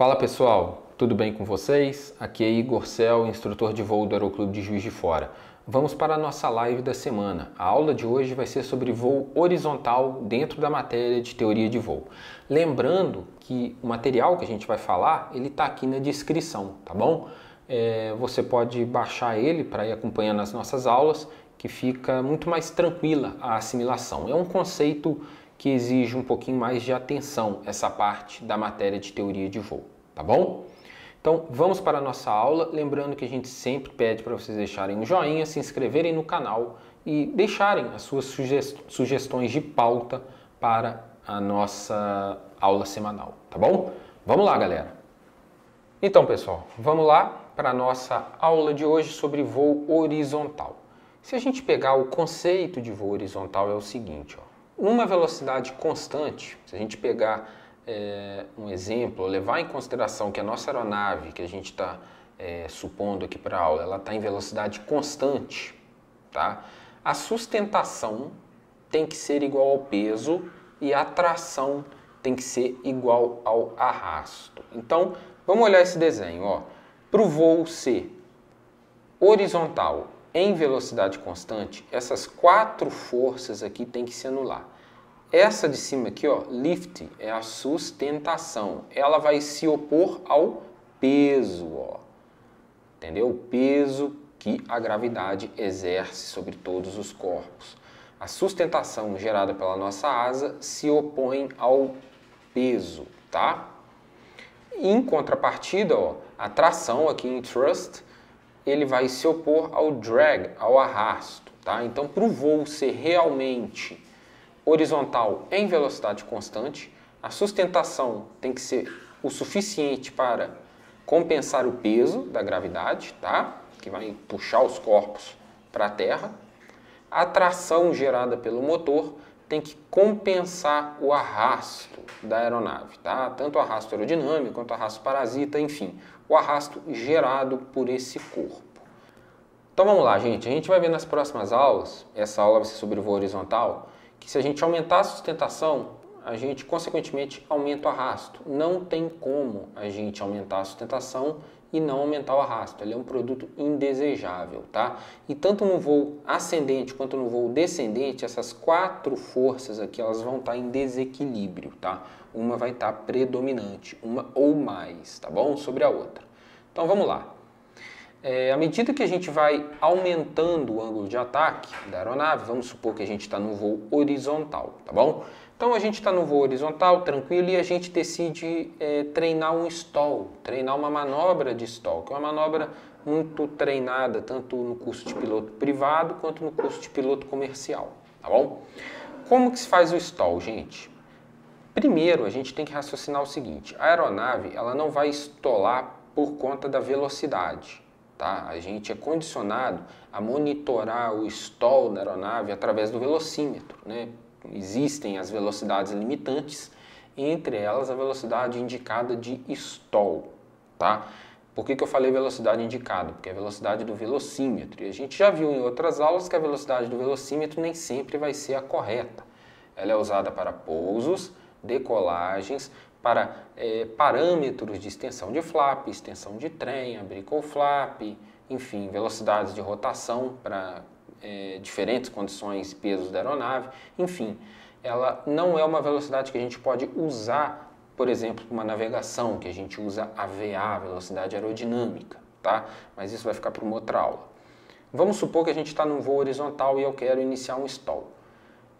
Fala pessoal, tudo bem com vocês? Aqui é Igor Cel, instrutor de voo do Aeroclube de Juiz de Fora. Vamos para a nossa live da semana. A aula de hoje vai ser sobre voo horizontal dentro da matéria de teoria de voo. Lembrando que o material que a gente vai falar, ele está aqui na descrição, tá bom? É, você pode baixar ele para ir acompanhando as nossas aulas, que fica muito mais tranquila a assimilação. É um conceito que exige um pouquinho mais de atenção essa parte da matéria de teoria de voo, tá bom? Então vamos para a nossa aula, lembrando que a gente sempre pede para vocês deixarem um joinha, se inscreverem no canal e deixarem as suas sugestões de pauta para a nossa aula semanal, tá bom? Vamos lá, galera! Então, pessoal, vamos lá para a nossa aula de hoje sobre voo horizontal. Se a gente pegar o conceito de voo horizontal é o seguinte, ó numa velocidade constante, se a gente pegar é, um exemplo, levar em consideração que a nossa aeronave, que a gente está é, supondo aqui para aula, ela está em velocidade constante, tá? a sustentação tem que ser igual ao peso e a tração tem que ser igual ao arrasto. Então, vamos olhar esse desenho. Para o voo ser horizontal em velocidade constante, essas quatro forças aqui têm que se anular. Essa de cima aqui, ó, lift, é a sustentação. Ela vai se opor ao peso, ó. Entendeu? O peso que a gravidade exerce sobre todos os corpos. A sustentação gerada pela nossa asa se opõe ao peso, tá? Em contrapartida, ó, a tração aqui em thrust ele vai se opor ao drag, ao arrasto. Tá? Então, para o voo ser realmente horizontal em velocidade constante, a sustentação tem que ser o suficiente para compensar o peso da gravidade, tá? que vai puxar os corpos para a Terra. A tração gerada pelo motor tem que compensar o arrasto da aeronave, tá? tanto o arrasto aerodinâmico quanto o arrasto parasita, enfim, o arrasto gerado por esse corpo. Então vamos lá, gente. A gente vai ver nas próximas aulas, essa aula vai ser sobre voo horizontal, que se a gente aumentar a sustentação, a gente consequentemente aumenta o arrasto. Não tem como a gente aumentar a sustentação e não aumentar o arrasto. Ele é um produto indesejável, tá? E tanto no voo ascendente quanto no voo descendente, essas quatro forças aqui, elas vão estar em desequilíbrio, tá? Uma vai estar predominante, uma ou mais, tá bom? Sobre a outra. Então vamos lá. É, à medida que a gente vai aumentando o ângulo de ataque da aeronave, vamos supor que a gente está no voo horizontal, tá bom? Então a gente está no voo horizontal, tranquilo, e a gente decide é, treinar um stall, treinar uma manobra de stall, que é uma manobra muito treinada tanto no curso de piloto privado quanto no curso de piloto comercial, tá bom? Como que se faz o stall, gente? Primeiro, a gente tem que raciocinar o seguinte: a aeronave ela não vai estolar por conta da velocidade. Tá? A gente é condicionado a monitorar o stall da aeronave através do velocímetro. Né? Existem as velocidades limitantes, entre elas a velocidade indicada de stall. Tá? Por que, que eu falei velocidade indicada? Porque é a velocidade do velocímetro. E a gente já viu em outras aulas que a velocidade do velocímetro nem sempre vai ser a correta. Ela é usada para pousos, decolagens, para é, parâmetros de extensão de flap, extensão de trem, abricou flap, enfim, velocidades de rotação para é, diferentes condições pesos da aeronave, enfim, ela não é uma velocidade que a gente pode usar, por exemplo, uma navegação, que a gente usa AVA, velocidade aerodinâmica, tá? Mas isso vai ficar para uma outra aula. Vamos supor que a gente está num voo horizontal e eu quero iniciar um stall.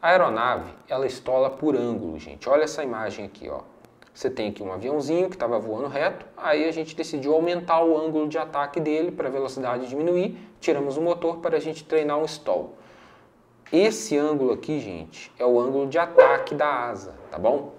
A aeronave, ela estola por ângulo, gente. Olha essa imagem aqui, ó. Você tem aqui um aviãozinho que estava voando reto, aí a gente decidiu aumentar o ângulo de ataque dele para a velocidade diminuir, tiramos o motor para a gente treinar um stall. Esse ângulo aqui, gente, é o ângulo de ataque da asa, tá bom?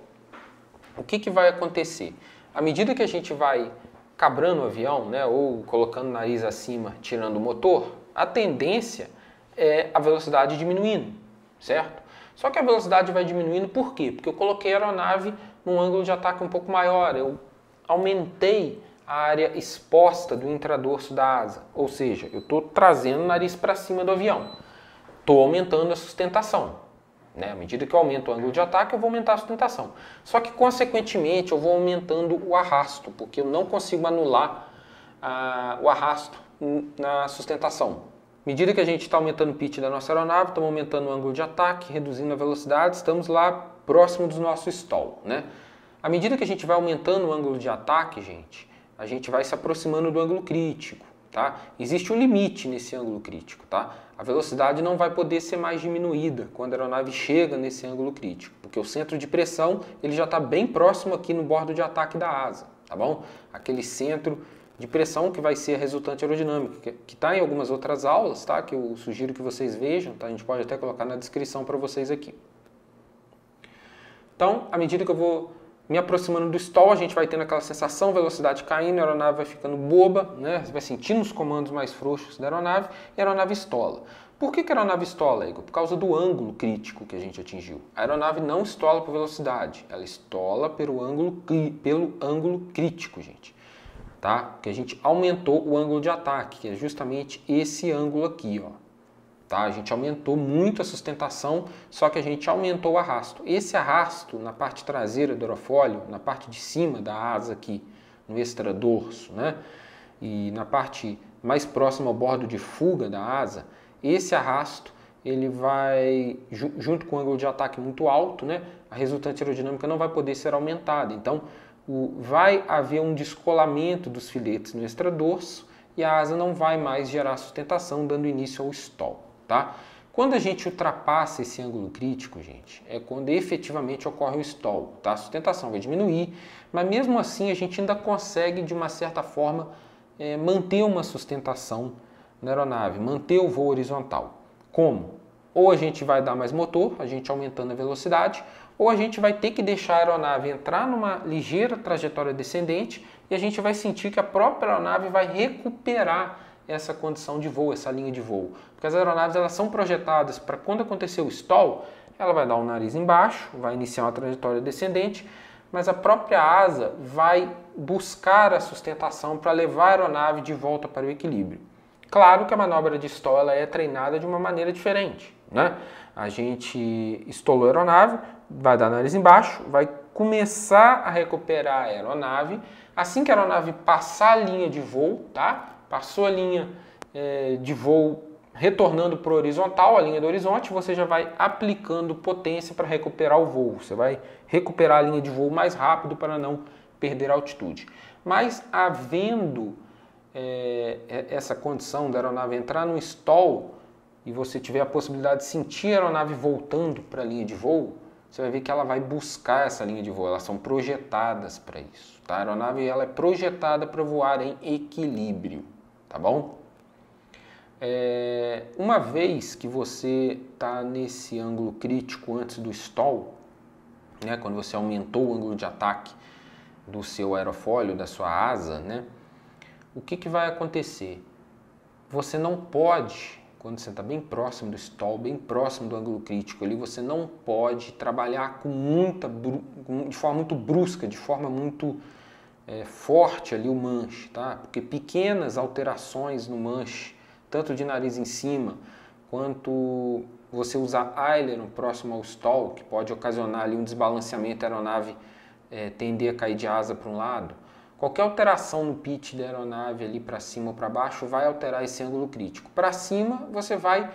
O que, que vai acontecer? À medida que a gente vai cabrando o avião, né, ou colocando o nariz acima, tirando o motor, a tendência é a velocidade diminuindo, certo? Só que a velocidade vai diminuindo por quê? Porque eu coloquei a aeronave num ângulo de ataque um pouco maior, eu aumentei a área exposta do intradorso da asa, ou seja, eu estou trazendo o nariz para cima do avião, estou aumentando a sustentação, Né? À medida que eu aumento o ângulo de ataque, eu vou aumentar a sustentação. Só que, consequentemente, eu vou aumentando o arrasto, porque eu não consigo anular ah, o arrasto na sustentação. À medida que a gente está aumentando o pitch da nossa aeronave, estamos aumentando o ângulo de ataque, reduzindo a velocidade, estamos lá próximo do nosso stall. Né? À medida que a gente vai aumentando o ângulo de ataque, gente, a gente vai se aproximando do ângulo crítico. Tá? Existe um limite nesse ângulo crítico. Tá? A velocidade não vai poder ser mais diminuída quando a aeronave chega nesse ângulo crítico, porque o centro de pressão ele já está bem próximo aqui no bordo de ataque da asa. Tá bom? Aquele centro de pressão que vai ser a resultante aerodinâmica, que está em algumas outras aulas, tá? que eu sugiro que vocês vejam, tá? a gente pode até colocar na descrição para vocês aqui. Então, à medida que eu vou me aproximando do stall, a gente vai tendo aquela sensação, velocidade caindo, a aeronave vai ficando boba, né? Você vai sentindo os comandos mais frouxos da aeronave e a aeronave estola. Por que, que a aeronave estola, Igor? Por causa do ângulo crítico que a gente atingiu. A aeronave não estola por velocidade, ela estola pelo ângulo, pelo ângulo crítico, gente. Tá? Que a gente aumentou o ângulo de ataque, que é justamente esse ângulo aqui, ó. Tá? A gente aumentou muito a sustentação, só que a gente aumentou o arrasto. Esse arrasto na parte traseira do aerofólio, na parte de cima da asa aqui, no extradorso, né? e na parte mais próxima ao bordo de fuga da asa, esse arrasto ele vai, junto com o ângulo de ataque muito alto, né? a resultante aerodinâmica não vai poder ser aumentada. Então, o, vai haver um descolamento dos filetes no extradorso e a asa não vai mais gerar sustentação, dando início ao stall tá? Quando a gente ultrapassa esse ângulo crítico, gente, é quando efetivamente ocorre o stall, tá? A sustentação vai diminuir, mas mesmo assim a gente ainda consegue, de uma certa forma, é, manter uma sustentação na aeronave, manter o voo horizontal. Como? Ou a gente vai dar mais motor, a gente aumentando a velocidade, ou a gente vai ter que deixar a aeronave entrar numa ligeira trajetória descendente e a gente vai sentir que a própria aeronave vai recuperar essa condição de voo, essa linha de voo. Porque as aeronaves elas são projetadas para quando acontecer o stall, ela vai dar o nariz embaixo, vai iniciar uma trajetória descendente, mas a própria asa vai buscar a sustentação para levar a aeronave de volta para o equilíbrio. Claro que a manobra de stall ela é treinada de uma maneira diferente. Né? A gente estolou a aeronave, vai dar nariz embaixo, vai começar a recuperar a aeronave. Assim que a aeronave passar a linha de voo, tá? passou a linha é, de voo retornando para o horizontal, a linha do horizonte, você já vai aplicando potência para recuperar o voo. Você vai recuperar a linha de voo mais rápido para não perder altitude. Mas havendo é, é, essa condição da aeronave entrar no stall e você tiver a possibilidade de sentir a aeronave voltando para a linha de voo, você vai ver que ela vai buscar essa linha de voo. Elas são projetadas para isso. Tá? A aeronave ela é projetada para voar em equilíbrio tá bom? É, uma vez que você está nesse ângulo crítico antes do stall, né, quando você aumentou o ângulo de ataque do seu aerofólio, da sua asa, né, o que, que vai acontecer? Você não pode, quando você está bem próximo do stall, bem próximo do ângulo crítico ali, você não pode trabalhar com muita, de forma muito brusca, de forma muito é, forte ali o manche, tá? Porque pequenas alterações no manche, tanto de nariz em cima, quanto você usar aileron próximo ao stall, que pode ocasionar ali um desbalanceamento, a aeronave é, tender a cair de asa para um lado. Qualquer alteração no pitch da aeronave ali para cima ou para baixo vai alterar esse ângulo crítico. Para cima, você vai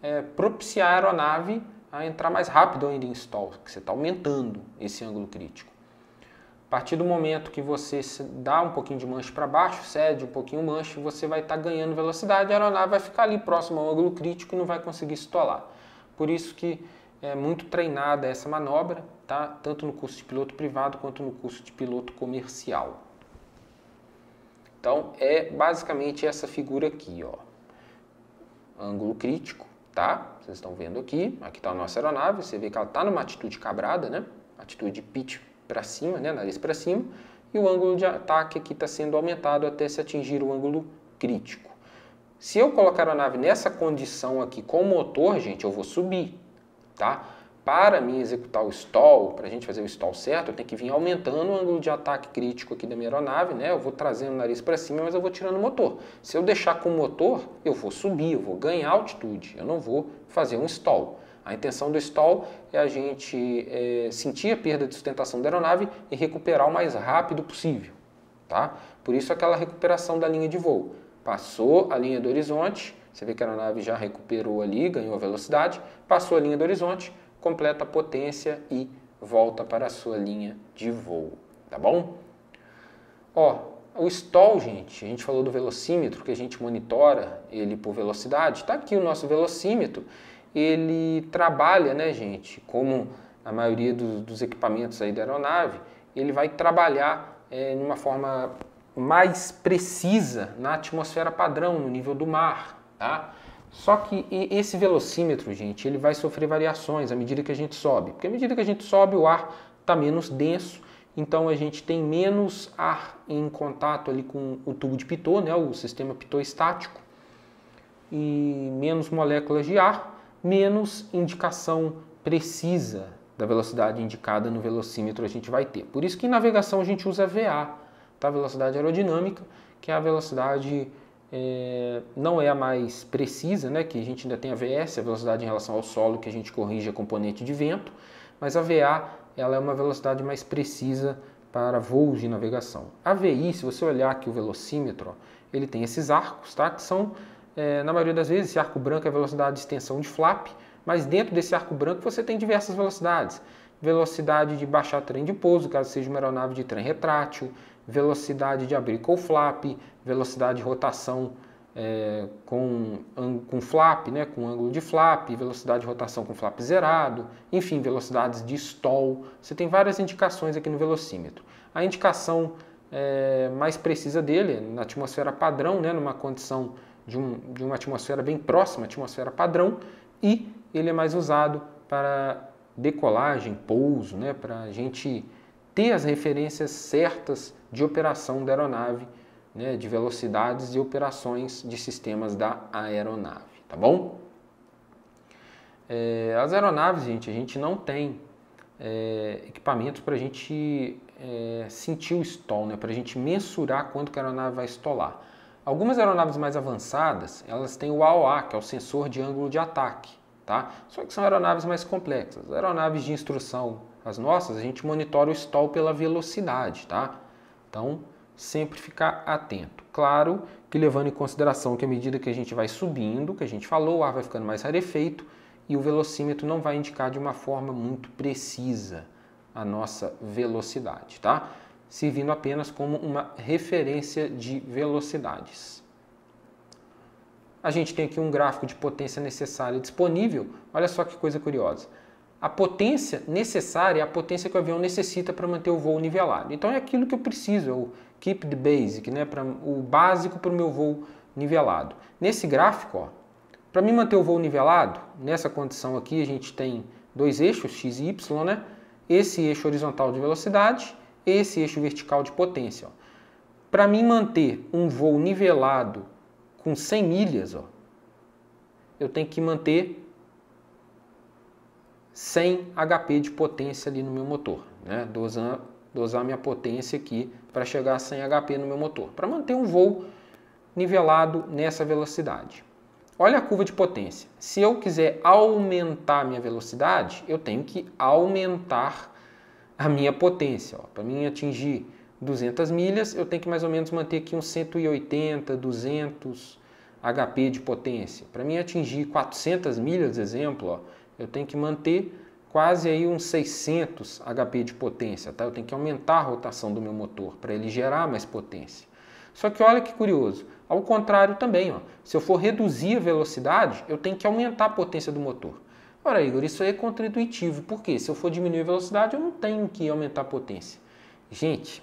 é, propiciar a aeronave a entrar mais rápido ainda em stall, que você está aumentando esse ângulo crítico. A partir do momento que você dá um pouquinho de manche para baixo, cede um pouquinho o manche, você vai estar tá ganhando velocidade, a aeronave vai ficar ali próximo ao ângulo crítico e não vai conseguir estolar. Por isso que é muito treinada essa manobra, tá? tanto no curso de piloto privado quanto no curso de piloto comercial. Então é basicamente essa figura aqui, ó. Ângulo crítico, tá? Vocês estão vendo aqui, aqui está a nossa aeronave, você vê que ela está numa atitude quebrada, né? Atitude de pitch para cima, né, nariz para cima, e o ângulo de ataque aqui está sendo aumentado até se atingir o ângulo crítico. Se eu colocar a nave nessa condição aqui com o motor, gente, eu vou subir, tá? Para mim executar o stall, para a gente fazer o stall certo, eu tenho que vir aumentando o ângulo de ataque crítico aqui da minha aeronave, né? Eu vou trazendo o nariz para cima, mas eu vou tirando o motor. Se eu deixar com o motor, eu vou subir, eu vou ganhar altitude, eu não vou fazer um stall. A intenção do stall é a gente é, sentir a perda de sustentação da aeronave e recuperar o mais rápido possível. Tá? Por isso aquela recuperação da linha de voo. Passou a linha do horizonte, você vê que a aeronave já recuperou ali, ganhou velocidade, passou a linha do horizonte, completa a potência e volta para a sua linha de voo, tá bom? Ó, o stall, gente, a gente falou do velocímetro, que a gente monitora ele por velocidade. Está aqui o nosso velocímetro. Ele trabalha, né, gente, como a maioria dos, equipamentos aí da aeronave, ele vai trabalhar é, de uma forma mais precisa na atmosfera padrão, no nível do mar, tá? Só que esse velocímetro, gente, ele vai sofrer variações à medida que a gente sobe. Porque à medida que a gente sobe, o ar está menos denso então a gente tem menos ar em contato ali com o tubo de Pitot, né, o sistema Pitot estático, e menos moléculas de ar, menos indicação precisa da velocidade indicada no velocímetro a gente vai ter. Por isso que em navegação a gente usa VA, tá? velocidade aerodinâmica, que é a velocidade é, não é a mais precisa, né? que a gente ainda tem a VS, a velocidade em relação ao solo, que a gente corrige a componente de vento, mas a VA ela é uma velocidade mais precisa para voos de navegação. A VI, se você olhar aqui o velocímetro, ele tem esses arcos, tá? que são, é, na maioria das vezes, esse arco branco é a velocidade de extensão de flap, mas dentro desse arco branco você tem diversas velocidades. Velocidade de baixar trem de pouso, caso seja uma aeronave de trem retrátil, velocidade de abrir com flap, velocidade de rotação é, com, com flap, né, com ângulo de flap, velocidade de rotação com flap zerado, enfim, velocidades de stall. Você tem várias indicações aqui no velocímetro. A indicação é, mais precisa dele na atmosfera padrão, né, numa condição de, um, de uma atmosfera bem próxima atmosfera padrão, e ele é mais usado para decolagem, pouso, né, para a gente ter as referências certas de operação da aeronave né, de velocidades e operações de sistemas da aeronave, tá bom? É, as aeronaves, gente, a gente não tem é, equipamentos para a gente é, sentir o stall, né, para a gente mensurar quanto que a aeronave vai estolar. Algumas aeronaves mais avançadas, elas têm o AOA, que é o sensor de ângulo de ataque, tá? Só que são aeronaves mais complexas. As aeronaves de instrução, as nossas, a gente monitora o stall pela velocidade, tá? Então, sempre ficar atento. Claro que levando em consideração que à medida que a gente vai subindo, que a gente falou, o ar vai ficando mais rarefeito e o velocímetro não vai indicar de uma forma muito precisa a nossa velocidade, tá? Servindo apenas como uma referência de velocidades. A gente tem aqui um gráfico de potência necessária disponível. Olha só que coisa curiosa a potência necessária a potência que o avião necessita para manter o voo nivelado. Então é aquilo que eu preciso, é o keep the basic, né, pra, o básico para o meu voo nivelado. Nesse gráfico, para me manter o voo nivelado, nessa condição aqui a gente tem dois eixos, x e y, né? esse eixo horizontal de velocidade, esse eixo vertical de potência. Para mim manter um voo nivelado com 100 milhas, ó, eu tenho que manter 100 HP de potência ali no meu motor, né? dosar, dosar minha potência aqui para chegar a 100 HP no meu motor, para manter um voo nivelado nessa velocidade. Olha a curva de potência. Se eu quiser aumentar minha velocidade, eu tenho que aumentar a minha potência. Para mim atingir 200 milhas, eu tenho que mais ou menos manter aqui uns 180, 200 HP de potência. Para mim atingir 400 milhas, exemplo, ó, eu tenho que manter quase aí uns 600 HP de potência, tá? Eu tenho que aumentar a rotação do meu motor para ele gerar mais potência. Só que olha que curioso, ao contrário também, ó, se eu for reduzir a velocidade, eu tenho que aumentar a potência do motor. Ora, Igor, isso aí é contraintuitivo, porque se eu for diminuir a velocidade, eu não tenho que aumentar a potência. Gente,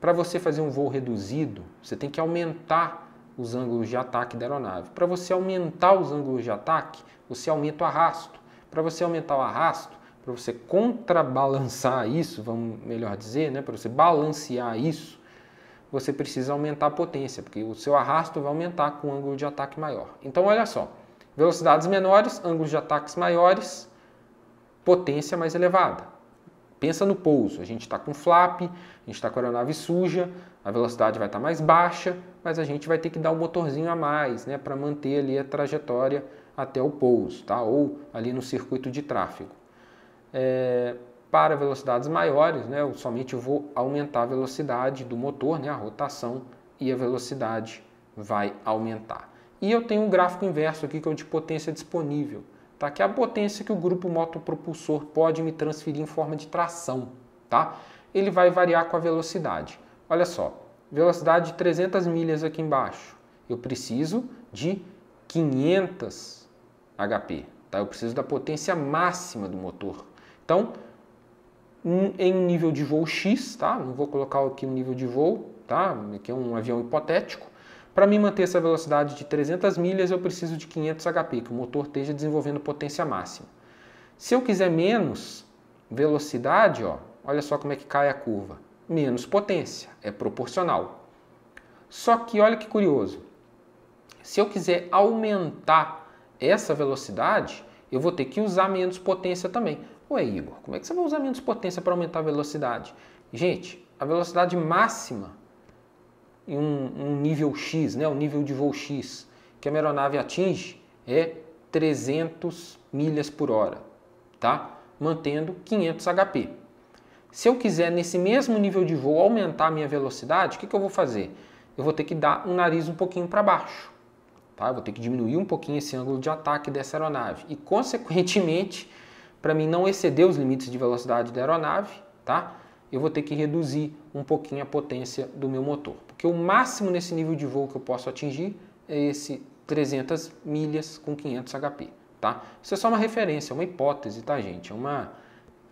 para você fazer um voo reduzido, você tem que aumentar os ângulos de ataque da aeronave. Para você aumentar os ângulos de ataque, você aumenta o arrasto. Para você aumentar o arrasto, para você contrabalançar isso, vamos melhor dizer, né, para você balancear isso, você precisa aumentar a potência, porque o seu arrasto vai aumentar com um ângulo de ataque maior. Então, olha só, velocidades menores, ângulos de ataques maiores, potência mais elevada. Pensa no pouso, a gente está com flap, a gente está com a aeronave suja, a velocidade vai estar tá mais baixa, mas a gente vai ter que dar um motorzinho a mais né, para manter ali a trajetória até o pouso, tá? ou ali no circuito de tráfego. É, para velocidades maiores, né, eu somente vou aumentar a velocidade do motor, né, a rotação, e a velocidade vai aumentar. E eu tenho um gráfico inverso aqui que é o de potência disponível, tá? que é a potência que o grupo motopropulsor pode me transferir em forma de tração. Tá? Ele vai variar com a velocidade. Olha só, velocidade de 300 milhas aqui embaixo. Eu preciso de 500 HP. Tá? Eu preciso da potência máxima do motor. Então, em nível de voo X, tá? não vou colocar aqui um nível de voo, tá? aqui é um avião hipotético. Para mim manter essa velocidade de 300 milhas, eu preciso de 500 HP, que o motor esteja desenvolvendo potência máxima. Se eu quiser menos velocidade, ó, olha só como é que cai a curva. Menos potência, é proporcional. Só que olha que curioso. Se eu quiser aumentar essa velocidade, eu vou ter que usar menos potência também. Ué, Igor, como é que você vai usar menos potência para aumentar a velocidade? Gente, a velocidade máxima em um, um nível X, né, um nível de voo X, que a aeronave atinge é 300 milhas por hora, tá? mantendo 500 HP. Se eu quiser, nesse mesmo nível de voo, aumentar a minha velocidade, o que, que eu vou fazer? Eu vou ter que dar um nariz um pouquinho para baixo. Tá? Vou ter que diminuir um pouquinho esse ângulo de ataque dessa aeronave. E, consequentemente, para mim não exceder os limites de velocidade da aeronave, tá? eu vou ter que reduzir um pouquinho a potência do meu motor. Porque o máximo nesse nível de voo que eu posso atingir é esse 300 milhas com 500 HP. Tá? Isso é só uma referência, uma hipótese, tá, gente? É uma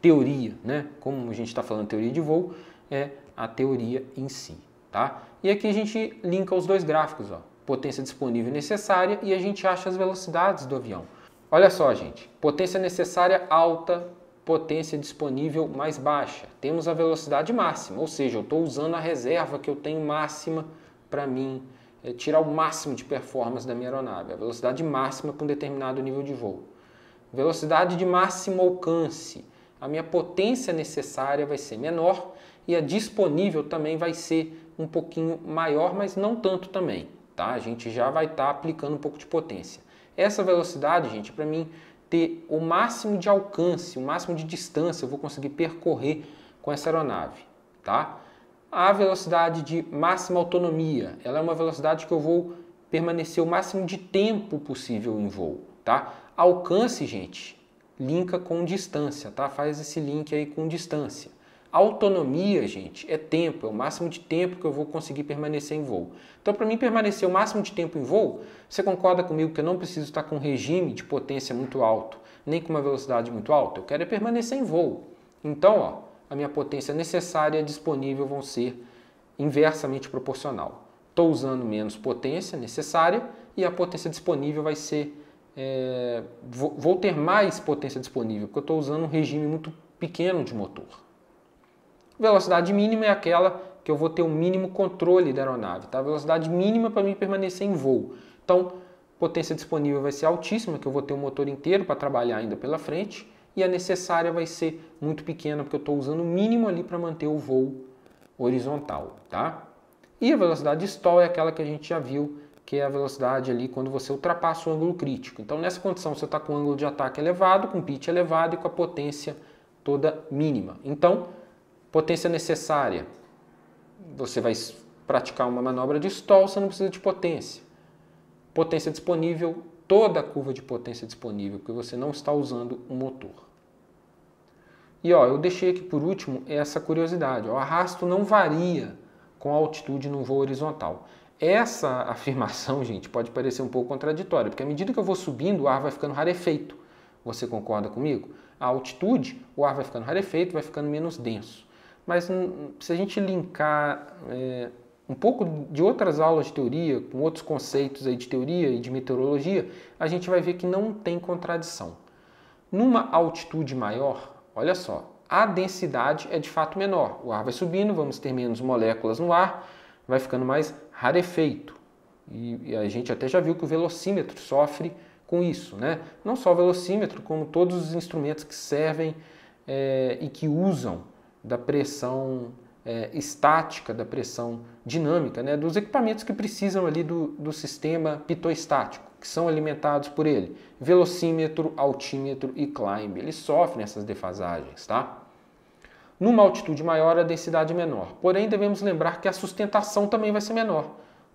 teoria, né? Como a gente está falando teoria de voo, é a teoria em si, tá? E aqui a gente linka os dois gráficos, ó. Potência disponível necessária e a gente acha as velocidades do avião. Olha só, gente. Potência necessária alta, potência disponível mais baixa. Temos a velocidade máxima, ou seja, eu estou usando a reserva que eu tenho máxima para mim é, tirar o máximo de performance da minha aeronave, a velocidade máxima com determinado nível de voo. Velocidade de máximo alcance, a minha potência necessária vai ser menor e a disponível também vai ser um pouquinho maior, mas não tanto também. Tá? A gente já vai estar tá aplicando um pouco de potência. Essa velocidade, gente, para mim ter o máximo de alcance, o máximo de distância eu vou conseguir percorrer com essa aeronave, tá? A velocidade de máxima autonomia, ela é uma velocidade que eu vou permanecer o máximo de tempo possível em voo, tá? Alcance, gente, linka com distância, tá? Faz esse link aí com distância. Autonomia, gente, é tempo, é o máximo de tempo que eu vou conseguir permanecer em voo. Então, para mim permanecer o máximo de tempo em voo, você concorda comigo que eu não preciso estar com um regime de potência muito alto, nem com uma velocidade muito alta? Eu quero é permanecer em voo. Então, ó, a minha potência necessária e disponível vão ser inversamente proporcional. Estou usando menos potência necessária e a potência disponível vai ser. É, vou, vou ter mais potência disponível, porque eu estou usando um regime muito pequeno de motor. Velocidade mínima é aquela que eu vou ter o um mínimo controle da aeronave. Tá? Velocidade mínima para mim permanecer em voo. Então, potência disponível vai ser altíssima, que eu vou ter o um motor inteiro para trabalhar ainda pela frente, e a necessária vai ser muito pequena, porque eu estou usando o mínimo ali para manter o voo horizontal. Tá? E a velocidade stall é aquela que a gente já viu, que é a velocidade ali quando você ultrapassa o ângulo crítico. Então, nessa condição, você está com o ângulo de ataque elevado, com pitch elevado e com a potência toda mínima. Então, Potência necessária. Você vai praticar uma manobra de stall, você não precisa de potência. Potência disponível, toda a curva de potência disponível, porque você não está usando o motor. E ó, eu deixei aqui por último essa curiosidade. O arrasto não varia com a altitude no voo horizontal. Essa afirmação, gente, pode parecer um pouco contraditória, porque à medida que eu vou subindo, o ar vai ficando rarefeito. Você concorda comigo? A altitude, o ar vai ficando rarefeito, vai ficando menos denso. Mas se a gente linkar é, um pouco de outras aulas de teoria, com outros conceitos aí de teoria e de meteorologia, a gente vai ver que não tem contradição. Numa altitude maior, olha só, a densidade é de fato menor. O ar vai subindo, vamos ter menos moléculas no ar, vai ficando mais rarefeito. E, e a gente até já viu que o velocímetro sofre com isso, né? Não só o velocímetro, como todos os instrumentos que servem é, e que usam da pressão é, estática da pressão dinâmica, né, dos equipamentos que precisam ali do, do sistema pitoestático, que são alimentados por ele, velocímetro, altímetro e climb. Eles sofrem essas defasagens, tá? Numa altitude maior, a densidade é menor. Porém, devemos lembrar que a sustentação também vai ser menor.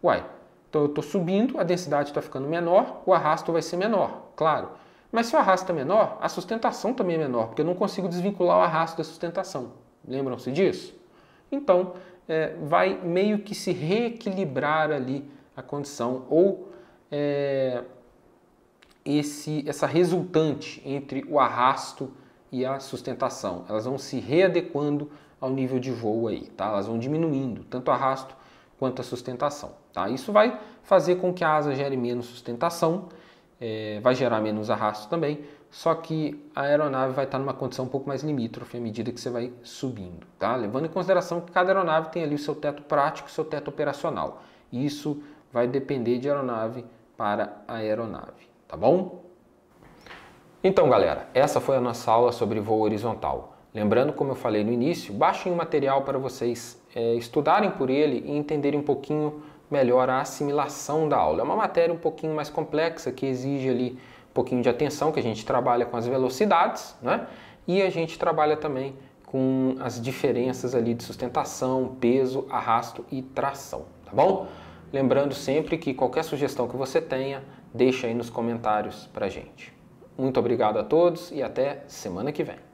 Uai, então eu estou subindo, a densidade está ficando menor, o arrasto vai ser menor, claro. Mas se o arrasto é menor, a sustentação também é menor, porque eu não consigo desvincular o arrasto da sustentação. Lembram-se disso? Então, é, vai meio que se reequilibrar ali a condição, ou é, esse, essa resultante entre o arrasto e a sustentação. Elas vão se readequando ao nível de voo aí, tá? Elas vão diminuindo tanto o arrasto quanto a sustentação, tá? Isso vai fazer com que a asa gere menos sustentação, é, vai gerar menos arrasto também, só que a aeronave vai estar numa condição um pouco mais limítrofe à medida que você vai subindo, tá? Levando em consideração que cada aeronave tem ali o seu teto prático o seu teto operacional. Isso vai depender de aeronave para aeronave, tá bom? Então, galera, essa foi a nossa aula sobre voo horizontal. Lembrando, como eu falei no início, baixem o material para vocês é, estudarem por ele e entenderem um pouquinho melhor a assimilação da aula. É uma matéria um pouquinho mais complexa que exige ali pouquinho de atenção, que a gente trabalha com as velocidades, né? E a gente trabalha também com as diferenças ali de sustentação, peso, arrasto e tração, tá bom? Lembrando sempre que qualquer sugestão que você tenha, deixa aí nos comentários pra gente. Muito obrigado a todos e até semana que vem.